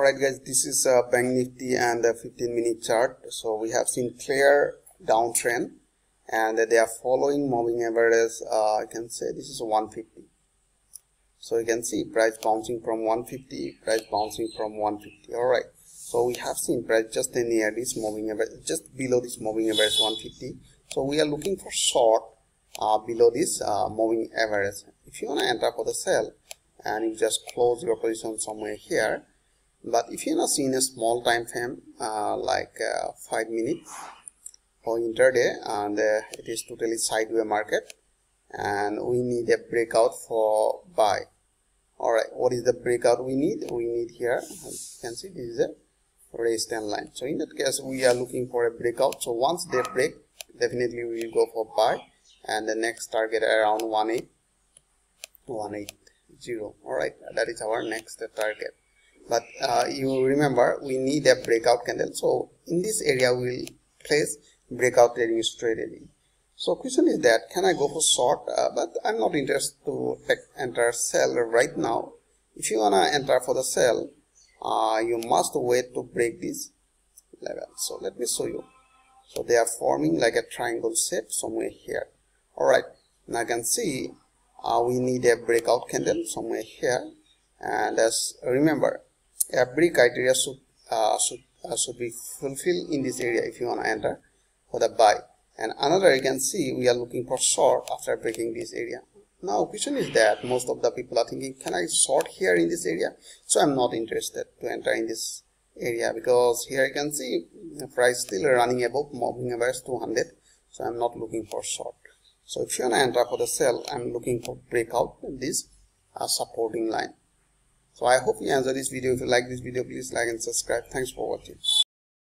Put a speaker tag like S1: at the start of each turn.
S1: Alright guys, this is uh, Bank Nifty and the 15 minute chart. So we have seen clear downtrend and they are following moving average. Uh, I can say this is 150. So you can see price bouncing from 150, price bouncing from 150. Alright, so we have seen price just near this moving average, just below this moving average 150. So we are looking for short uh, below this uh, moving average. If you want to enter for the sell and you just close your position somewhere here but if you're not seeing a small time frame uh, like uh, 5 minutes for intraday and uh, it is totally sideways market and we need a breakout for buy. All right what is the breakout we need? We need here you can see this is a raised line. So in that case we are looking for a breakout. So once they break definitely we will go for buy and the next target around 18 180 all right that is our next target but uh, you remember we need a breakout candle. So in this area we will place breakout trading strategy so question is that can i go for short? Uh, but i'm not interested to take, enter sell right now. If you wanna enter for the sell uh, you must wait to break this level. So let me show you. So they are forming like a triangle shape somewhere here. All right now you can see uh, we need a breakout candle somewhere here. And as remember every criteria should uh, should uh, should be fulfilled in this area if you want to enter for the buy. And another you can see we are looking for short after breaking this area. Now question is that most of the people are thinking can i short here in this area? So i'm not interested to enter in this area because here you can see price still running above moving average 200 so i'm not looking for short. So if you want to enter for the sell i'm looking for breakout this uh, supporting line so i hope you enjoyed this video. If you like this video please like and subscribe. Thanks for watching